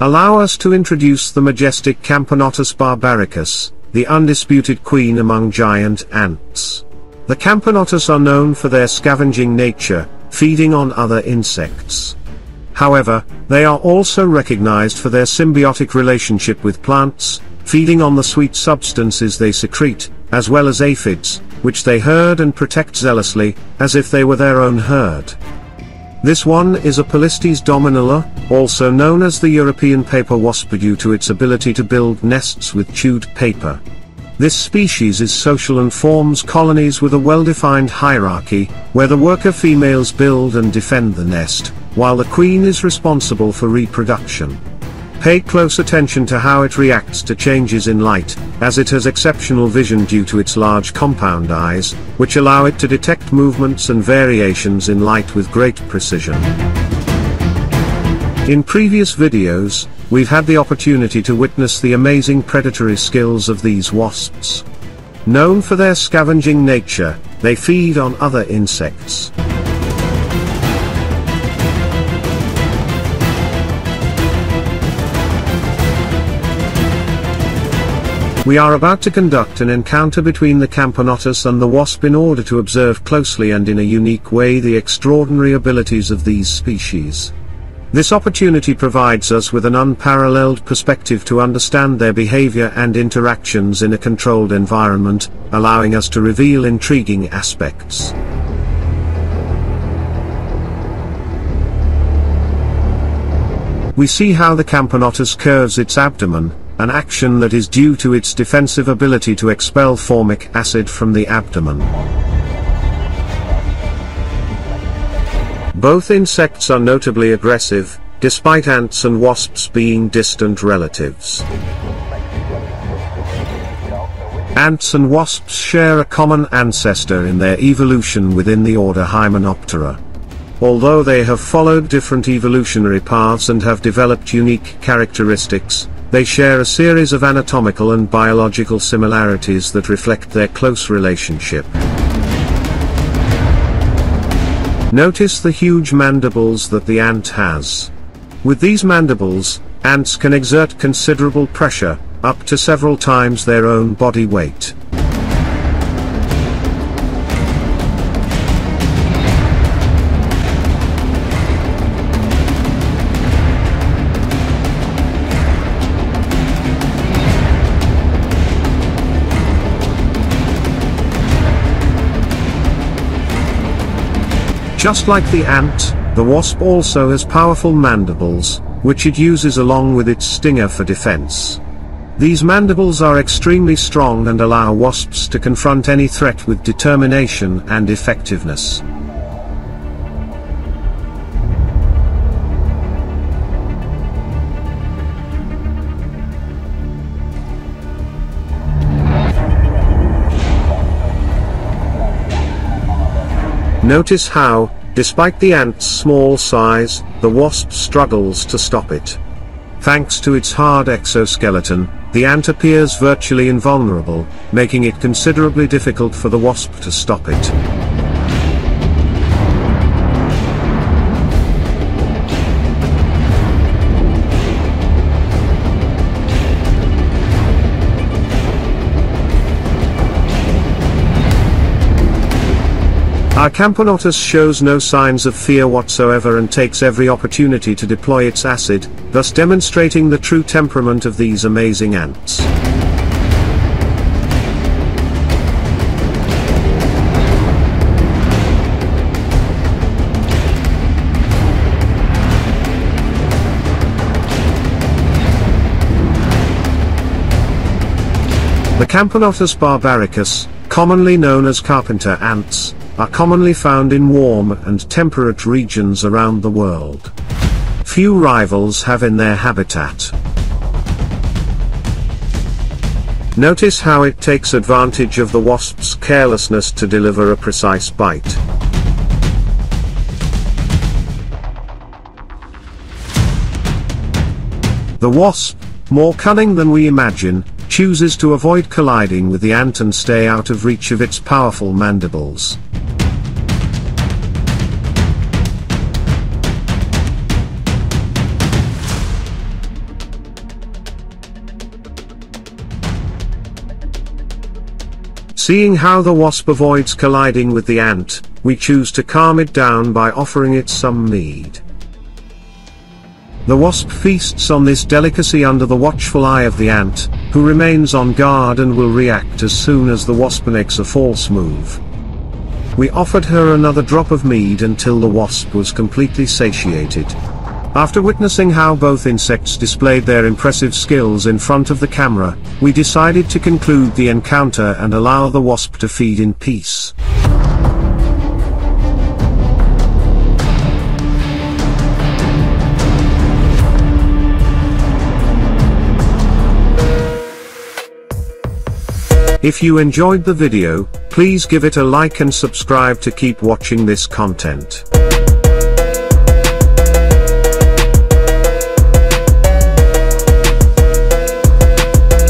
allow us to introduce the majestic Camponotus barbaricus, the undisputed queen among giant ants. The Camponotus are known for their scavenging nature, feeding on other insects. However, they are also recognized for their symbiotic relationship with plants, feeding on the sweet substances they secrete, as well as aphids, which they herd and protect zealously, as if they were their own herd. This one is a Polistes dominula, also known as the European paper wasp due to its ability to build nests with chewed paper. This species is social and forms colonies with a well-defined hierarchy, where the worker females build and defend the nest, while the queen is responsible for reproduction. Pay close attention to how it reacts to changes in light, as it has exceptional vision due to its large compound eyes, which allow it to detect movements and variations in light with great precision. In previous videos, we've had the opportunity to witness the amazing predatory skills of these wasps. Known for their scavenging nature, they feed on other insects. We are about to conduct an encounter between the Camponotus and the Wasp in order to observe closely and in a unique way the extraordinary abilities of these species. This opportunity provides us with an unparalleled perspective to understand their behavior and interactions in a controlled environment, allowing us to reveal intriguing aspects. We see how the Camponotus curves its abdomen, an action that is due to its defensive ability to expel formic acid from the abdomen. Both insects are notably aggressive, despite ants and wasps being distant relatives. Ants and wasps share a common ancestor in their evolution within the order Hymenoptera. Although they have followed different evolutionary paths and have developed unique characteristics, they share a series of anatomical and biological similarities that reflect their close relationship. Notice the huge mandibles that the ant has. With these mandibles, ants can exert considerable pressure, up to several times their own body weight. Just like the ant, the wasp also has powerful mandibles, which it uses along with its stinger for defense. These mandibles are extremely strong and allow wasps to confront any threat with determination and effectiveness. Notice how, despite the ant's small size, the wasp struggles to stop it. Thanks to its hard exoskeleton, the ant appears virtually invulnerable, making it considerably difficult for the wasp to stop it. Our Camponotus shows no signs of fear whatsoever and takes every opportunity to deploy its acid, thus demonstrating the true temperament of these amazing ants. The Camponotus barbaricus, commonly known as carpenter ants, are commonly found in warm and temperate regions around the world. Few rivals have in their habitat. Notice how it takes advantage of the wasp's carelessness to deliver a precise bite. The wasp, more cunning than we imagine, chooses to avoid colliding with the ant and stay out of reach of its powerful mandibles. Seeing how the wasp avoids colliding with the ant, we choose to calm it down by offering it some mead. The wasp feasts on this delicacy under the watchful eye of the ant, who remains on guard and will react as soon as the wasp makes a false move. We offered her another drop of mead until the wasp was completely satiated. After witnessing how both insects displayed their impressive skills in front of the camera, we decided to conclude the encounter and allow the wasp to feed in peace. If you enjoyed the video, please give it a like and subscribe to keep watching this content.